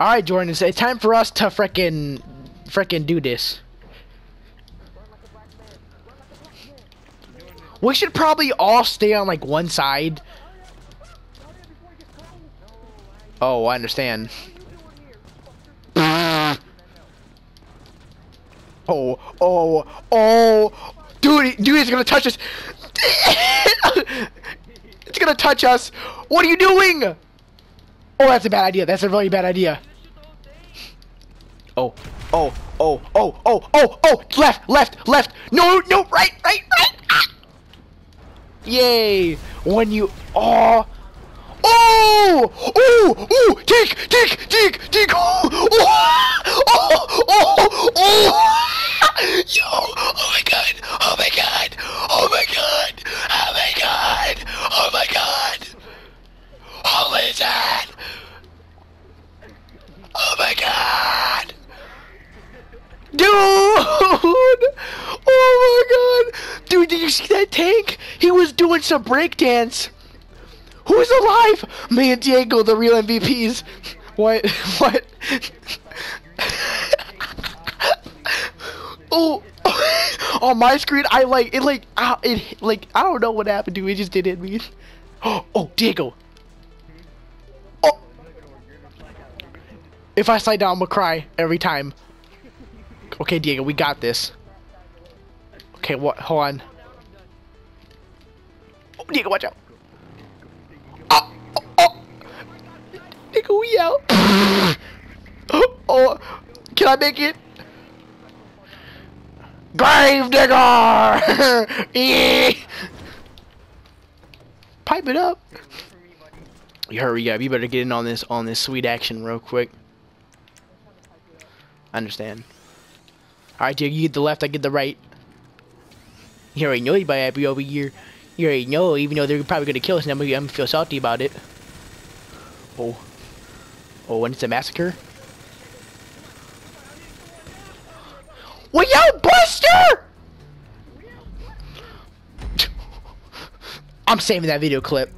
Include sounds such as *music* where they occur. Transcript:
All right, Jordan. It's, time for us to frickin' frickin' do this. We should probably all stay on like one side. Oh, I understand. *laughs* Oh, oh, oh, dude, dude, it's gonna touch us. *laughs* it's gonna touch us. What are you doing? Oh, that's a bad idea. That's a really bad idea. Oh, oh, oh, oh, oh, oh, oh, left, left, left. No, no, right, right, right. Ah. Yay. When you, oh, Oh! Oh! Oh! Dig! Dig! Oh! Oh! Oh! Oh! oh. Yo! Oh my god! Oh my god! Oh my god! Oh my god! Oh my god! Holy that? Oh my god! Dude! Oh my god! Dude, did you see that tank? He was doing some breakdance. Who's alive? Me and Diego, the real MVPs. What? *laughs* What? *laughs* oh. *laughs* On my screen, I like it. Like, uh, it like I don't know what happened to it. Just did hit me. *gasps* Oh, Diego. Oh. If I slide down, I'm gonna cry every time. Okay, Diego, we got this. Okay, what? Hold on. Oh, Diego, watch out. Ah, oh, oh. Nigga, we out. *gasps* Oh, oh, can I make it? Grave digger! *laughs* Pipe it up. You hurry up. You better get in on this on this sweet action real quick. I understand. Alright, dude. you get the left, I get the right. You already know anybody be over here. You already know, even though they're probably gonna kill us, and I'm gonna feel salty about it. Oh. Oh, when it's a massacre? Well, yo, Buster! *laughs* I'm saving that video clip.